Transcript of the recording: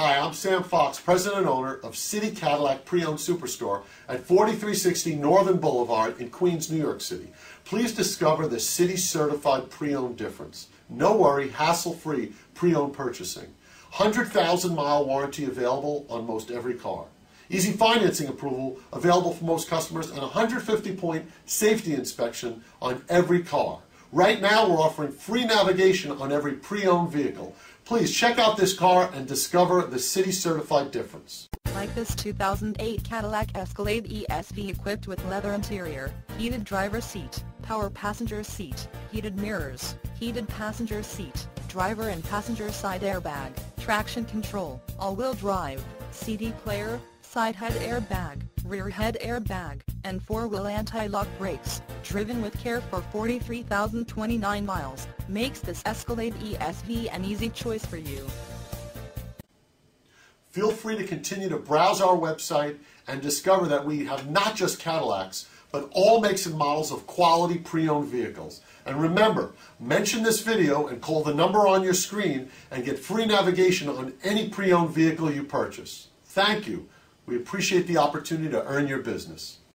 Hi, I'm Sam Fox, president and owner of City Cadillac Pre-Owned Superstore at 4360 Northern Boulevard in Queens, New York City. Please discover the City Certified Pre-Owned difference. No worry, hassle-free pre-owned purchasing. 100,000 mile warranty available on most every car. Easy financing approval available for most customers and 150 point safety inspection on every car. Right now we're offering free navigation on every pre-owned vehicle. Please check out this car and discover the city certified difference. Like this 2008 Cadillac Escalade ESV equipped with leather interior, heated driver seat, power passenger seat, heated mirrors, heated passenger seat, driver and passenger side airbag, traction control, all-wheel drive, CD player, side head airbag, rear head airbag, and four-wheel anti-lock brakes, driven with care for 43,029 miles, makes this Escalade ESV an easy choice for you. Feel free to continue to browse our website and discover that we have not just Cadillacs, but all makes and models of quality pre-owned vehicles. And remember, mention this video and call the number on your screen and get free navigation on any pre-owned vehicle you purchase. Thank you. We appreciate the opportunity to earn your business.